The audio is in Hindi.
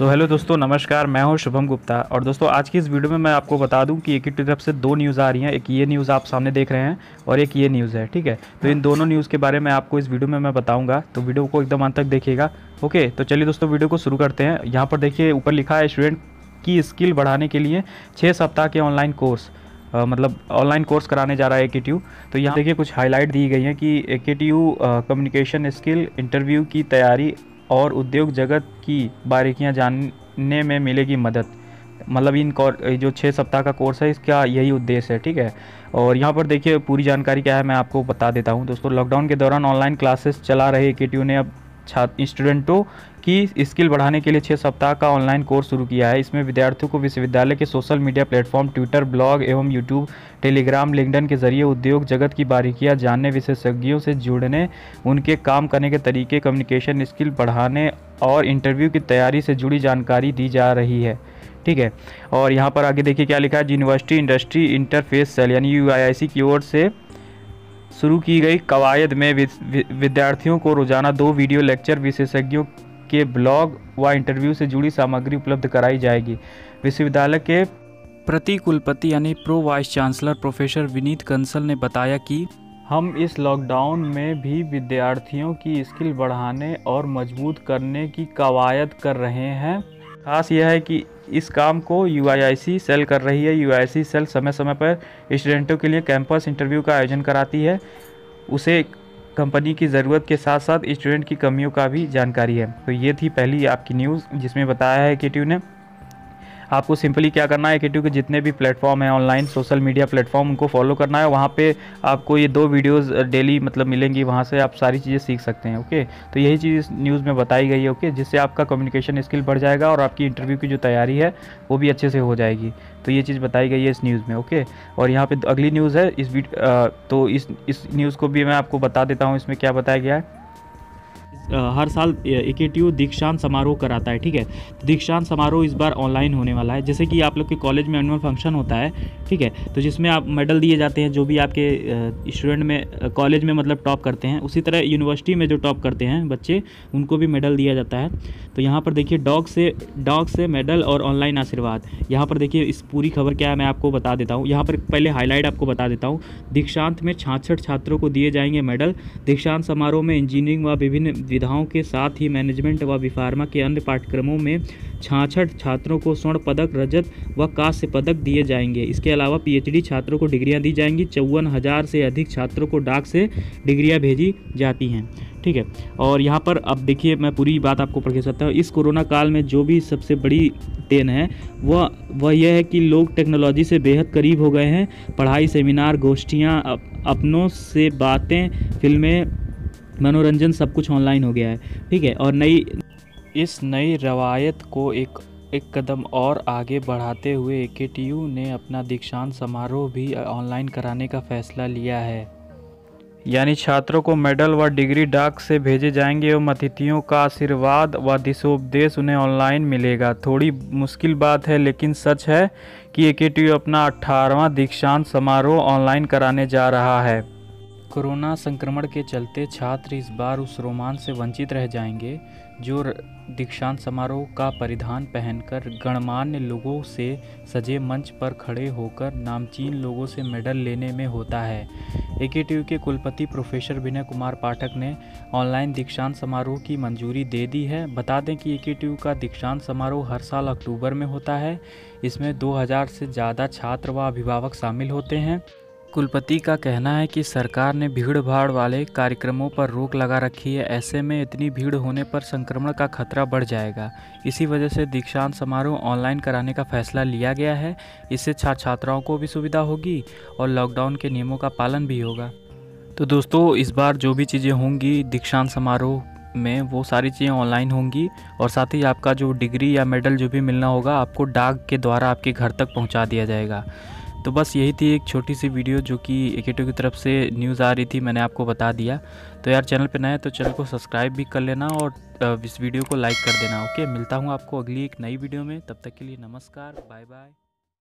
सो हेलो दोस्तों नमस्कार मैं हूँ शुभम गुप्ता। और दोस्तों आज की इस वीडियो में मैं आपको बता दूँ कि एक ही तरफ़ से दो न्यूज़ आ रही हैं। एक ये न्यूज़ आप सामने देख रहे हैं और एक ये न्यूज़ है ठीक है? तो इन दोनों न्यूज़ के बारे में आपको इस वीडियो में मैं बताऊँगा। तो वीडियो को एकदम अंत तक देखिएगा ओके? तो चलिए दोस्तों वीडियो को शुरू करते हैं। यहाँ पर देखिए ऊपर लिखा है स्टूडेंट की स्किल बढ़ाने के लिए छः सप्ताह के ऑनलाइन कोर्स Uh, मतलब ऑनलाइन कोर्स कराने जा रहा है ए तो यहाँ देखिए कुछ हाईलाइट दी गई हैं कि ए कम्युनिकेशन स्किल इंटरव्यू की तैयारी और उद्योग जगत की बारीकियाँ जानने में मिलेगी मदद। मतलब इन जो छः सप्ताह का कोर्स है, इसका यही उद्देश्य है, ठीक है? और यहाँ पर देखिए, पूरी जानकारी क्या है, मैं आपको बता देता हूँ। दोस्तों लॉकडाउन के दौरान ऑनलाइन क्लासेस चला रहे के ने अब छात्र स्टूडेंटों की स्किल बढ़ाने के लिए छः सप्ताह का ऑनलाइन कोर्स शुरू किया है। इसमें विद्यार्थियों को विश्वविद्यालय के social media platform, Twitter, blog एवं यूट्यूब, टेलीग्राम लिंकडन के ज़रिए उद्योग जगत की बारीकियाँ जानने, विशेषज्ञों से जुड़ने, उनके काम करने के तरीके कम्युनिकेशन स्किल बढ़ाने और इंटरव्यू की तैयारी से जुड़ी जानकारी दी जा रही है। ठीक है? और यहाँ पर आगे देखिए क्या लिखा है। यूनिवर्सिटी इंडस्ट्री इंटरफेस सेल यानी UIIC की ओर से शुरू की गई कवायद में विद्यार्थियों को रोज़ाना दो वीडियो लेक्चर विशेषज्ञों के ब्लॉग व इंटरव्यू से जुड़ी सामग्री उपलब्ध कराई जाएगी। विश्वविद्यालय के प्रति कुलपति यानी pro vice chancellor professor Vineet Kansal ने बताया कि हम इस लॉकडाउन में भी विद्यार्थियों की स्किल बढ़ाने और मज़बूत करने की कवायद कर रहे हैं। खास यह है कि इस काम को UIIC सेल कर रही है। UIIC सेल समय समय पर स्टूडेंटों के लिए कैंपस इंटरव्यू का आयोजन कराती है। उसे कंपनी की ज़रूरत के साथ साथ स्टूडेंट की कमियों का भी जानकारी है। तो ये थी पहली आपकी न्यूज़, जिसमें बताया है कि ने आपको सिंपली क्या करना है के के जितने भी प्लेटफॉर्म है ऑनलाइन सोशल मीडिया प्लेटफॉर्म उनको फॉलो करना है। वहाँ पे आपको ये दो वीडियोस डेली मतलब मिलेंगी, वहाँ से आप सारी चीज़ें सीख सकते हैं ओके तो यही चीज़ न्यूज़ में बताई गई है ओके जिससे आपका कम्युनिकेशन स्किल बढ़ जाएगा और आपकी इंटरव्यू की जो तैयारी है, वो भी अच्छे से हो जाएगी। तो ये चीज़ बताई गई है इस न्यूज़ में ओके और यहाँ पर अगली न्यूज़ है, इस तो इस इस न्यूज़ को भी मैं आपको बता देता हूँ, इसमें क्या बताया गया है? हर साल ए दीक्षांत समारोह कराता है, ठीक है? तो दीक्षांत समारोह इस बार ऑनलाइन होने वाला है। जैसे कि आप लोग के कॉलेज में एनुअल फ़ंक्शन होता है, ठीक है? तो जिसमें आप मेडल दिए जाते हैं, जो भी आपके स्टूडेंट में कॉलेज में मतलब टॉप करते हैं, उसी तरह यूनिवर्सिटी में जो टॉप करते हैं बच्चे, उनको भी मेडल दिया जाता है। तो यहाँ पर देखिए डॉग से डॉग से मेडल और ऑनलाइन आशीर्वाद। यहाँ पर देखिए, इस पूरी खबर क्या है मैं आपको बता देता हूँ। यहाँ पर पहले हाईलाइट आपको बता देता हूँ। दीक्षांत में छाछठ छात्रों को दिए जाएँगे मेडल दीक्षांत समारोह में इंजीनियरिंग व विभिन्न विधाओं के साथ ही मैनेजमेंट व विफार्मा के अन्य पाठ्यक्रमों में छाछठ छात्रों को स्वर्ण पदक, रजत व कांस्य पदक दिए जाएँगे। इसके अलावा पीएचडी छात्रों को डिग्रियाँ दी जाएँगी। चौवन हज़ार से अधिक छात्रों को डाक से डिग्रियाँ भेजी जाती हैं। ठीक है? और यहाँ पर अब देखिए, मैं पूरी बात आपको पढ़ सकता हूँ। इस कोरोना काल में जो भी सबसे बड़ी देन है, वह वह यह है कि लोग टेक्नोलॉजी से बेहद करीब हो गए हैं। पढ़ाई सेमिनार गोष्ठियाँ अपनों से बातें, फ़िल्में मनोरंजन सब कुछ ऑनलाइन हो गया है, ठीक है? और नई इस नई रवायत को एक एक कदम और आगे बढ़ाते हुए के ने अपना दीक्षांत समारोह भी ऑनलाइन कराने का फैसला लिया है। यानी छात्रों को मेडल व डिग्री डाक से भेजे जाएँगे एवं अतिथियों का आशीर्वाद व दिशोपदेश उन्हें ऑनलाइन मिलेगा। थोड़ी मुश्किल बात है, लेकिन सच है कि ए अपना अट्ठारहवां दीक्षांत समारोह ऑनलाइन कराने जा रहा है। कोरोना संक्रमण के चलते छात्र इस बार उस रोमांच से वंचित रह जाएँगे, जो दीक्षांत समारोह का परिधान पहनकर गणमान्य लोगों से सजे मंच पर खड़े होकर नामचीन लोगों से मेडल लेने में होता है। ए के कुलपति प्रोफेसर विनय कुमार पाठक ने ऑनलाइन दीक्षांत समारोह की मंजूरी दे दी है। बता दें कि ए का दीक्षांत समारोह हर साल अक्टूबर में होता है। इसमें 2000 से ज़्यादा छात्र व अभिभावक शामिल होते हैं। कुलपति का कहना है कि सरकार ने भीड़ भाड़ वाले कार्यक्रमों पर रोक लगा रखी है। ऐसे में इतनी भीड़ होने पर संक्रमण का खतरा बढ़ जाएगा। इसी वजह से दीक्षांत समारोह ऑनलाइन कराने का फैसला लिया गया है। इससे छात्र छात्राओं को भी सुविधा होगी और लॉकडाउन के नियमों का पालन भी होगा। तो दोस्तों, इस बार जो भी चीज़ें होंगी दीक्षांत समारोह में, वो सारी चीज़ें ऑनलाइन होंगी। और साथ ही आपका जो डिग्री या मेडल जो भी मिलना होगा, आपको डाक के द्वारा आपके घर तक पहुँचा दिया जाएगा। तो बस यही थी एक छोटी सी वीडियो जो कि एकेटो की तरफ़ से न्यूज़ आ रही थी, मैंने आपको बता दिया। तो यार चैनल पे नए तो चैनल को सब्सक्राइब भी कर लेना और इस वीडियो को लाइक कर देना, ओके? मिलता हूँ आपको अगली एक नई वीडियो में, तब तक के लिए नमस्कार बाय बाय